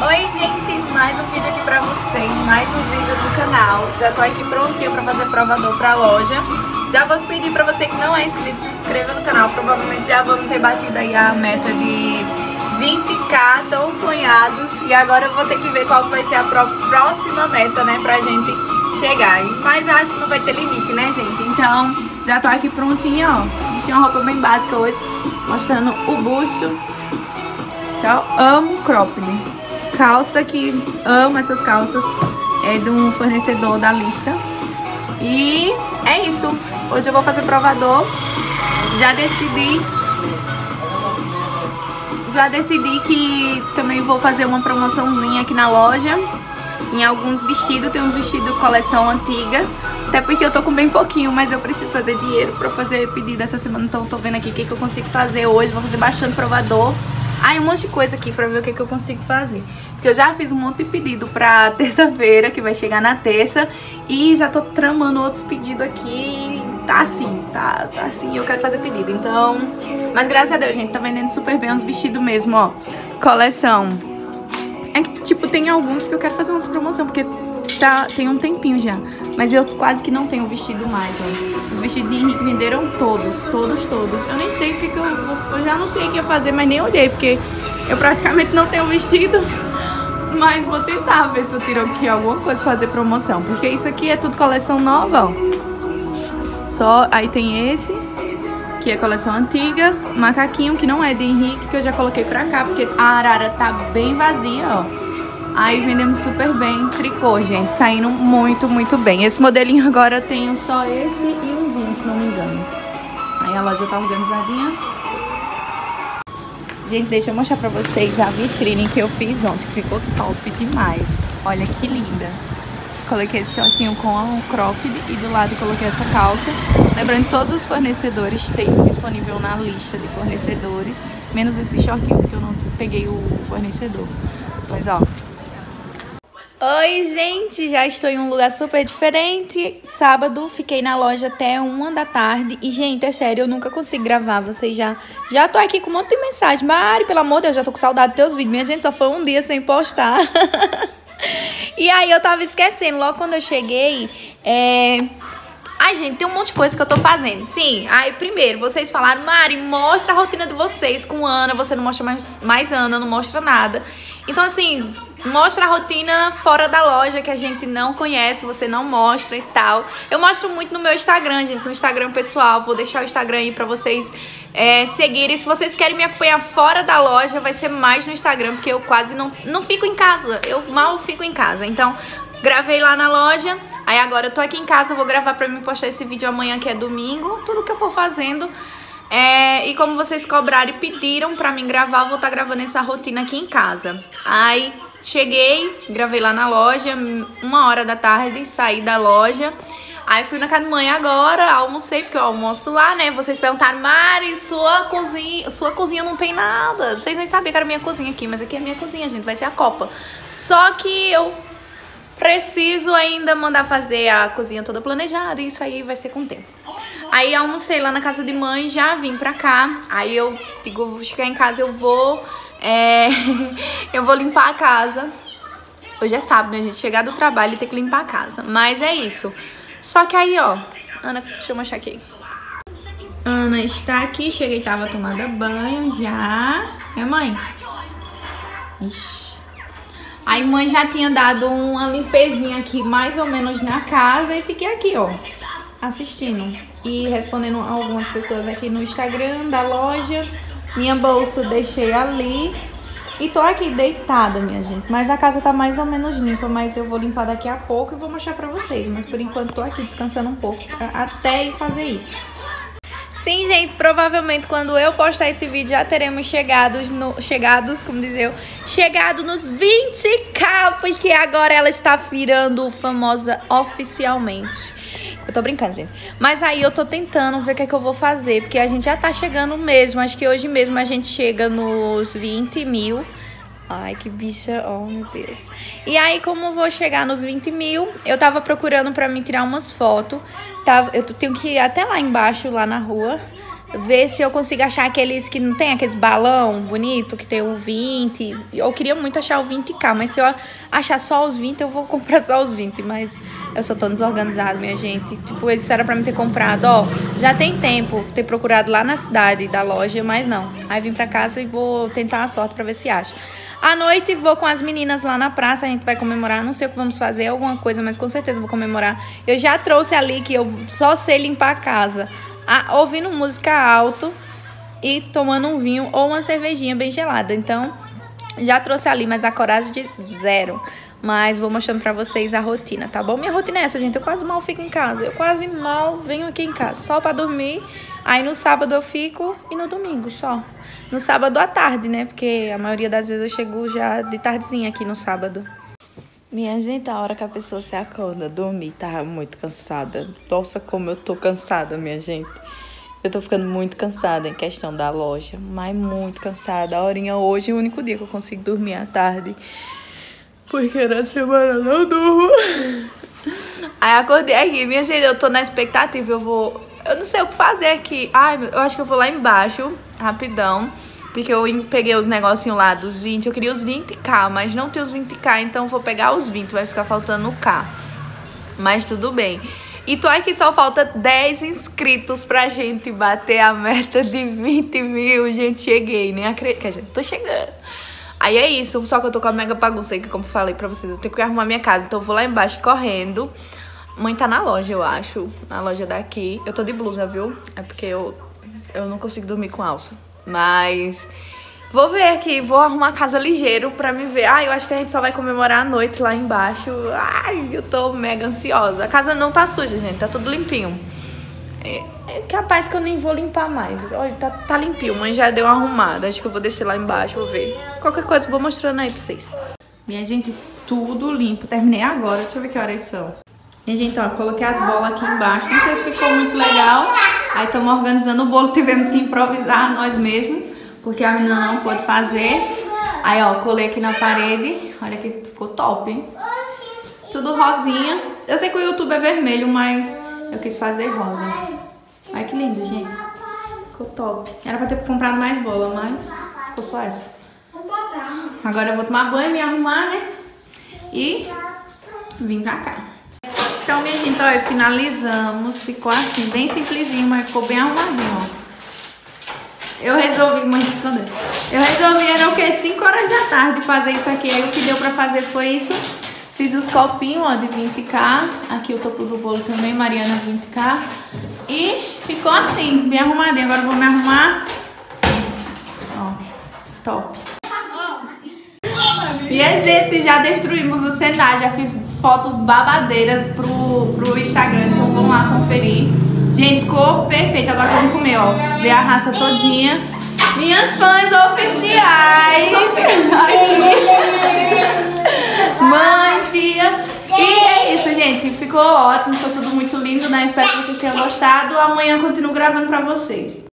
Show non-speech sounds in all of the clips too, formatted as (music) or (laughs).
Oi gente, mais um vídeo aqui pra vocês, mais um vídeo no canal. Já tô aqui prontinha pra fazer provador pra loja. Já vou pedir pra você que não é inscrito, se inscreva no canal. Provavelmente já vamos ter batido aí a meta de 20k tão sonhados. E agora eu vou ter que ver qual vai ser a próxima meta, né, pra gente chegar. Mas acho que não vai ter limite, né, gente? Então, já tô aqui prontinha, ó. Vesti uma roupa bem básica hoje, mostrando o bucho. Então, amo cropped calça que amo essas calças. É de um fornecedor da lista. E é isso. Hoje eu vou fazer provador. Já decidi. Já decidi que também vou fazer uma promoçãozinha aqui na loja. Em alguns vestidos. Tem uns vestidos coleção antiga. Até porque eu tô com bem pouquinho, mas eu preciso fazer dinheiro pra fazer pedido essa semana. Então tô vendo aqui o que, que eu consigo fazer hoje. Vou fazer baixando provador. Aí um monte de coisa aqui pra ver o que, que eu consigo fazer. Porque eu já fiz um monte de pedido pra (laughs) terça-feira, que vai chegar na terça. E já tô tramando outros pedidos aqui. Tá assim, tá, tá assim, eu quero fazer pedido. Então, mas graças a Deus, gente, tá vendendo super bem os vestidos mesmo, ó. Coleção. É que, tipo, tem alguns que eu quero fazer umas promoção, porque tá, tem um tempinho já. Mas eu quase que não tenho vestido mais, ó. Os vestidos de Henrique venderam todos, todos, todos. Eu nem sei o que que eu... Eu já não sei o que ia fazer, mas nem olhei, porque eu praticamente não tenho vestido. (laughs) Mas vou tentar ver se eu tiro aqui alguma coisa fazer promoção. Porque isso aqui é tudo coleção nova, ó. Só, aí tem esse, que é coleção antiga. Macaquinho, que não é de Henrique, que eu já coloquei pra cá, porque a arara tá bem vazia, ó. Aí vendemos super bem tricô, gente. Saindo muito, muito bem. Esse modelinho agora eu tenho só esse e um vinho, se não me engano. Aí a loja tá organizadinha. Gente, deixa eu mostrar pra vocês a vitrine que eu fiz ontem, ficou top demais. Olha que linda. Coloquei esse shortinho com um cropped e do lado coloquei essa calça. Lembrando que todos os fornecedores têm disponível na lista de fornecedores, menos esse shortinho, porque eu não peguei o fornecedor. Mas ó, Oi, gente! Já estou em um lugar super diferente. Sábado fiquei na loja até uma da tarde. E, gente, é sério, eu nunca consigo gravar. Vocês já. Já tô aqui com um monte de mensagem. Mari, pelo amor de Deus, já tô com saudade dos teus vídeos. Minha gente, só foi um dia sem postar. (laughs) e aí eu tava esquecendo. Logo quando eu cheguei, é. Ai, gente, tem um monte de coisa que eu tô fazendo. Sim, aí primeiro, vocês falaram, Mari, mostra a rotina de vocês com Ana. Você não mostra mais, mais Ana, não mostra nada. Então, assim, Mostra a rotina fora da loja que a gente não conhece, você não mostra e tal. Eu mostro muito no meu Instagram, gente, no Instagram pessoal. Vou deixar o Instagram aí pra vocês é, seguirem. Se vocês querem me acompanhar fora da loja, vai ser mais no Instagram, porque eu quase não, não fico em casa. Eu mal fico em casa. Então, gravei lá na loja. Aí agora eu tô aqui em casa, vou gravar pra me postar esse vídeo amanhã, que é domingo. Tudo que eu for fazendo. É, e como vocês cobraram e pediram pra mim gravar, eu vou estar tá gravando essa rotina aqui em casa. Aí Cheguei, gravei lá na loja, uma hora da tarde, saí da loja. Aí fui na casa de mãe agora, almocei, porque eu almoço lá, né? Vocês perguntaram, Mari, sua cozinha, sua cozinha não tem nada. Vocês nem sabiam que era minha cozinha aqui, mas aqui é minha cozinha, gente, vai ser a copa. Só que eu preciso ainda mandar fazer a cozinha toda planejada e isso aí vai ser com o tempo. Aí almocei lá na casa de mãe, já vim pra cá. Aí eu digo, vou chegar em casa, eu vou é, (laughs) eu vou limpar a casa. Hoje é sábado, né, gente? Chegar do trabalho e ter que limpar a casa. Mas é isso. Só que aí, ó. Ana, deixa eu mostrar aqui. Ana está aqui. Cheguei, tava tomada banho já. É, mãe? Ixi. Aí, mãe já tinha dado uma limpezinha aqui, mais ou menos na casa. E fiquei aqui, ó. Assistindo. E respondendo algumas pessoas aqui no Instagram da loja. Minha bolsa deixei ali. E tô aqui deitada, minha gente. Mas a casa tá mais ou menos limpa, mas eu vou limpar daqui a pouco e vou mostrar pra vocês. Mas por enquanto tô aqui descansando um pouco até ir fazer isso. Sim, gente, provavelmente quando eu postar esse vídeo já teremos chegados, no, chegados, como diz eu, chegado nos 20k, porque agora ela está virando famosa oficialmente. Eu tô brincando, gente. Mas aí eu tô tentando ver o que é que eu vou fazer, porque a gente já tá chegando mesmo. Acho que hoje mesmo a gente chega nos 20 mil. Ai, que bicha, oh meu Deus. E aí, como eu vou chegar nos 20 mil, eu tava procurando pra me tirar umas fotos. Tava, eu tenho que ir até lá embaixo, lá na rua, ver se eu consigo achar aqueles que não tem aqueles balão bonito, que tem o 20. Eu queria muito achar o 20k, mas se eu achar só os 20, eu vou comprar só os 20. Mas eu sou tão desorganizado, minha gente. Tipo, isso era pra me ter comprado, ó. Já tem tempo ter procurado lá na cidade da loja, mas não. Aí vim pra casa e vou tentar a sorte pra ver se acho. À noite vou com as meninas lá na praça, a gente vai comemorar, não sei o que vamos fazer, alguma coisa, mas com certeza vou comemorar. Eu já trouxe ali que eu só sei limpar a casa ouvindo música alto e tomando um vinho ou uma cervejinha bem gelada. Então, já trouxe ali, mas a coragem de zero. Mas vou mostrando pra vocês a rotina, tá bom? Minha rotina é essa, gente. Eu quase mal fico em casa. Eu quase mal venho aqui em casa. Só pra dormir. Aí no sábado eu fico e no domingo só. No sábado à tarde, né? Porque a maioria das vezes eu chego já de tardezinha aqui no sábado. Minha gente, a hora que a pessoa se acorda, dormir, tava muito cansada. Nossa, como eu tô cansada, minha gente. Eu tô ficando muito cansada em questão da loja, mas muito cansada. A horinha hoje é o único dia que eu consigo dormir à tarde. Porque na semana eu não durmo. Aí acordei aqui, minha gente, eu tô na expectativa, eu vou... Eu não sei o que fazer aqui. Ai, eu acho que eu vou lá embaixo, rapidão. Porque eu peguei os negocinhos lá dos 20, eu queria os 20k, mas não tem os 20k, então vou pegar os 20, vai ficar faltando o K. Mas tudo bem. E tô aqui só falta 10 inscritos pra gente bater a meta de 20 mil. Gente, cheguei, nem acredito. Que gente, tô chegando. Aí é isso, só que eu tô com a mega bagunça aí, que como falei pra vocês, eu tenho que arrumar minha casa. Então eu vou lá embaixo correndo. Mãe tá na loja, eu acho. Na loja daqui. Eu tô de blusa, viu? É porque eu, eu não consigo dormir com alça. Mas vou ver aqui, vou arrumar a casa ligeiro pra me ver. Ah, eu acho que a gente só vai comemorar a noite lá embaixo. Ai, eu tô mega ansiosa. A casa não tá suja, gente, tá tudo limpinho. É, é capaz que eu nem vou limpar mais. Olha, tá, tá limpinho, mãe já deu uma arrumada. Acho que eu vou descer lá embaixo, vou ver. Qualquer coisa vou mostrando aí pra vocês. Minha gente, tudo limpo. Terminei agora, deixa eu ver que horas são. Minha gente, ó, coloquei as bolas aqui embaixo. Não sei se ficou muito legal. Aí estamos organizando o bolo, tivemos que improvisar nós mesmos, porque a menina não pôde fazer. Aí, ó, colei aqui na parede. Olha que ficou top, hein? Tudo rosinha. Eu sei que o YouTube é vermelho, mas eu quis fazer rosa. Olha que lindo, gente. Ficou top. Era pra ter comprado mais bola, mas ficou só essa. Agora eu vou tomar banho, me arrumar, né? E vim pra cá. Então, minha gente, olha, finalizamos. Ficou assim, bem simplesinho, mas ficou bem arrumadinho, ó. Eu resolvi, mãe, esconder. Eu resolvi, era o quê? 5 horas da tarde fazer isso aqui. Aí o que deu pra fazer foi isso. Fiz os copinhos, ó, de 20k. Aqui o topo do bolo também, Mariana 20k. E ficou assim, bem arrumadinho. Agora eu vou me arrumar. Ó, top. E a gente já destruímos o cenário, já fiz fotos babadeiras pro, pro Instagram, então vamos lá conferir. Gente, ficou perfeito. Agora vamos comer, ó. Ver a raça todinha. Minhas fãs oficiais. (laughs) Mãe, tia. E é isso, gente. Ficou ótimo. Ficou tudo muito lindo, né? Espero que vocês tenham gostado. Amanhã eu continuo gravando pra vocês.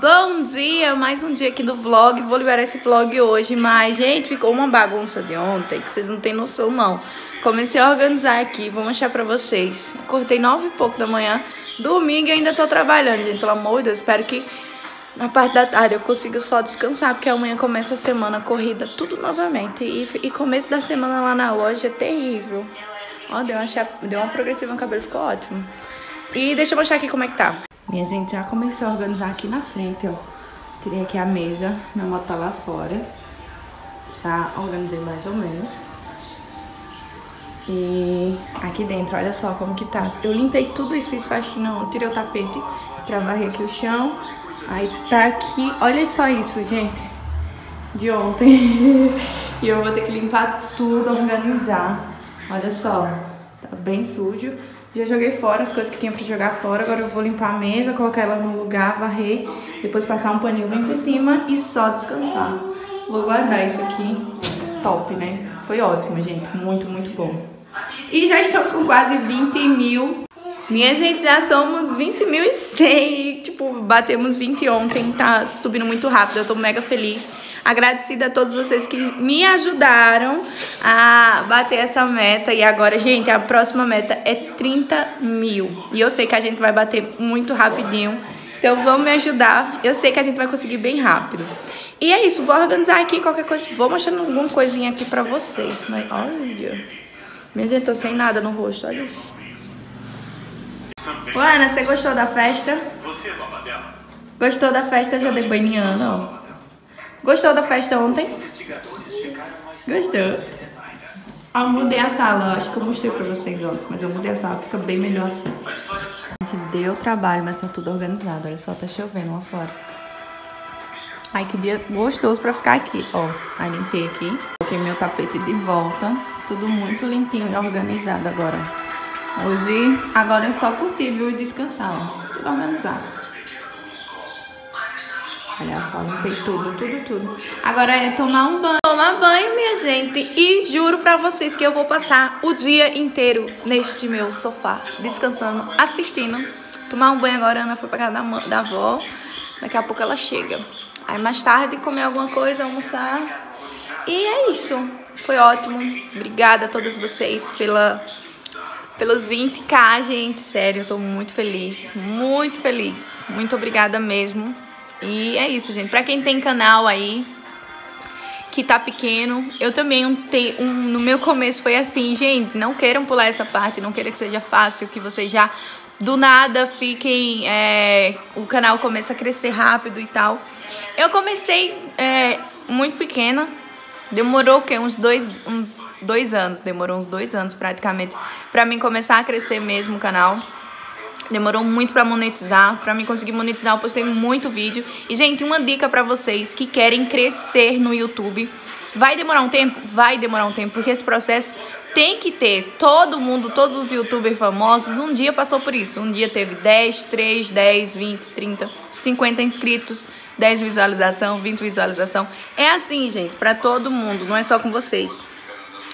Bom dia, mais um dia aqui do vlog. Vou liberar esse vlog hoje, mas, gente, ficou uma bagunça de ontem que vocês não têm noção, não. Comecei a organizar aqui, vou mostrar pra vocês. Acordei nove e pouco da manhã, domingo e ainda tô trabalhando, gente. Pelo amor de Deus, espero que na parte da tarde eu consiga só descansar, porque amanhã começa a semana corrida, tudo novamente. E, e começo da semana lá na loja é terrível. Ó, deu uma, deu uma progressiva no cabelo, ficou ótimo. E deixa eu mostrar aqui como é que tá. Minha gente, já comecei a organizar aqui na frente, ó. Tirei aqui a mesa, minha moto tá lá fora. Já organizei mais ou menos. E aqui dentro, olha só como que tá. Eu limpei tudo isso, fiz faxina, tirei o tapete pra varrer aqui o chão. Aí tá aqui, olha só isso, gente. De ontem. (laughs) e eu vou ter que limpar tudo, organizar. Olha só, tá bem sujo. Já joguei fora as coisas que tinha pra jogar fora. Agora eu vou limpar a mesa, colocar ela no lugar, varrer. Depois passar um paninho bem por cima e só descansar. Vou guardar isso aqui. Top, né? Foi ótimo, gente. Muito, muito bom. E já estamos com quase 20 mil. Minha gente, já somos 20 mil e 100. Tipo, batemos 20 ontem. Tá subindo muito rápido. Eu tô mega feliz. Agradecida a todos vocês que me ajudaram a bater essa meta. E agora, gente, a próxima meta é 30 mil. E eu sei que a gente vai bater muito rapidinho. Então, vamos me ajudar. Eu sei que a gente vai conseguir bem rápido. E é isso, vou organizar aqui qualquer coisa. Vou mostrando alguma coisinha aqui pra vocês. Mas, olha. Minha gente, tô sem nada no rosto, olha isso. Ô, Ana, você gostou da festa? Gostou da festa? Já dei banhando, ó. Gostou da festa ontem? Gostou? Eu mudei a sala, acho que eu mostrei pra vocês ontem, mas eu mudei a sala, fica bem melhor assim. A gente deu trabalho, mas tá tudo organizado, olha só, tá chovendo lá fora. Ai, que dia gostoso pra ficar aqui, ó. Aí limpei aqui, coloquei meu tapete de volta, tudo muito limpinho e organizado agora. Hoje, agora é só curtir, viu, e descansar, ó. Tudo organizado. Olha só, limpei tudo, tudo, tudo. Agora é tomar um banho. Tomar banho, minha gente. E juro pra vocês que eu vou passar o dia inteiro neste meu sofá, descansando, assistindo. Tomar um banho agora, Ana foi pra casa da, da avó. Daqui a pouco ela chega. Aí mais tarde comer alguma coisa, almoçar. E é isso. Foi ótimo. Obrigada a todas vocês pela, pelos 20k, gente. Sério, eu tô muito feliz. Muito feliz. Muito obrigada mesmo. E é isso, gente. Pra quem tem canal aí, que tá pequeno, eu também um, um, no meu começo foi assim, gente, não queiram pular essa parte, não queiram que seja fácil, que vocês já do nada fiquem, é, o canal começa a crescer rápido e tal. Eu comecei é, muito pequena, demorou o quê? Uns dois, uns dois anos, demorou uns dois anos praticamente pra mim começar a crescer mesmo o canal. Demorou muito para monetizar. Para mim conseguir monetizar, eu postei muito vídeo. E, gente, uma dica para vocês que querem crescer no YouTube. Vai demorar um tempo? Vai demorar um tempo, porque esse processo tem que ter. Todo mundo, todos os youtubers famosos, um dia passou por isso. Um dia teve 10, 3, 10, 20, 30, 50 inscritos, 10 visualização, 20 visualização. É assim, gente, para todo mundo, não é só com vocês.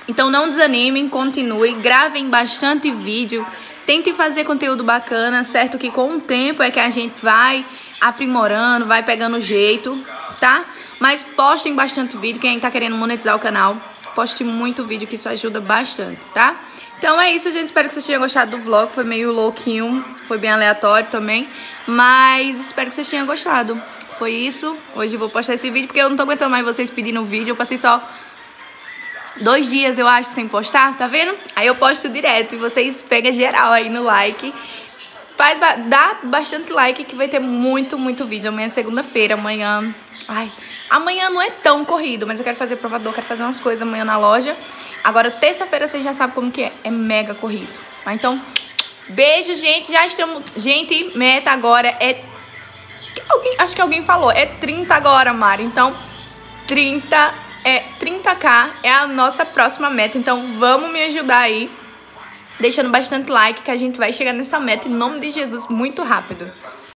Então não desanimem, continue, gravem bastante vídeo. Tente fazer conteúdo bacana, certo? Que com o tempo é que a gente vai aprimorando, vai pegando jeito, tá? Mas postem bastante vídeo, quem tá querendo monetizar o canal, poste muito vídeo que isso ajuda bastante, tá? Então é isso, gente. Espero que vocês tenham gostado do vlog. Foi meio louquinho, foi bem aleatório também. Mas espero que vocês tenham gostado. Foi isso. Hoje eu vou postar esse vídeo porque eu não tô aguentando mais vocês pedindo vídeo. Eu passei só dois dias, eu acho, sem postar, tá vendo? Aí eu posto direto e vocês pegam geral aí no like. Faz, dá bastante like que vai ter muito, muito vídeo. Amanhã é segunda-feira, amanhã... Ai, amanhã não é tão corrido, mas eu quero fazer provador, quero fazer umas coisas amanhã na loja. Agora, terça-feira, vocês já sabem como que é. É mega corrido. Tá? Então, beijo, gente. Já estamos... Gente, meta agora é... Alguém, acho que alguém falou. É 30 agora, Mari. Então, 30 é 30k é a nossa próxima meta, então vamos me ajudar aí, deixando bastante like que a gente vai chegar nessa meta em nome de Jesus muito rápido.